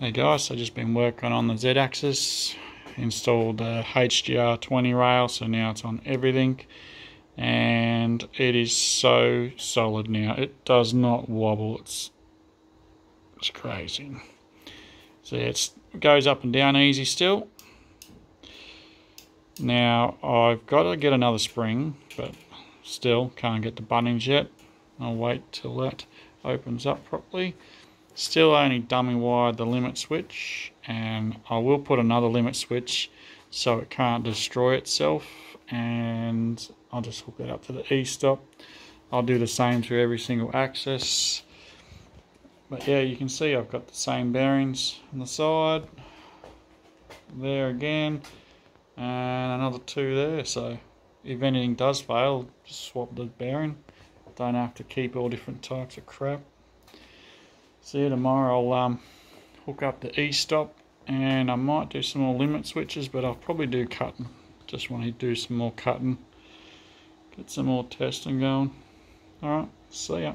Hey guys, I've just been working on the Z-axis, installed the HGR 20 rail, so now it's on everything, and it is so solid now. It does not wobble. It's it's crazy. So yeah, it goes up and down easy still. Now I've got to get another spring, but still can't get the buttons yet. I'll wait till that opens up properly. Still only dummy wired the limit switch and I will put another limit switch so it can't destroy itself and I'll just hook it up to the e-stop. I'll do the same to every single axis. But yeah, you can see I've got the same bearings on the side. There again. And another two there. So if anything does fail, just swap the bearing. Don't have to keep all different types of crap. See you tomorrow. I'll um, hook up the e-stop and I might do some more limit switches, but I'll probably do cutting. Just want to do some more cutting. Get some more testing going. Alright, see ya.